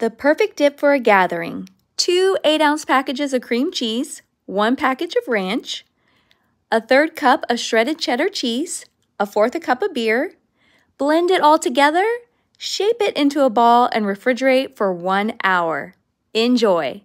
The perfect dip for a gathering. Two 8-ounce packages of cream cheese, one package of ranch, a third cup of shredded cheddar cheese, a fourth a cup of beer. Blend it all together, shape it into a ball, and refrigerate for one hour. Enjoy!